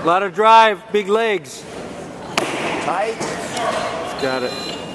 A lot of drive, big legs. Tight. Got it.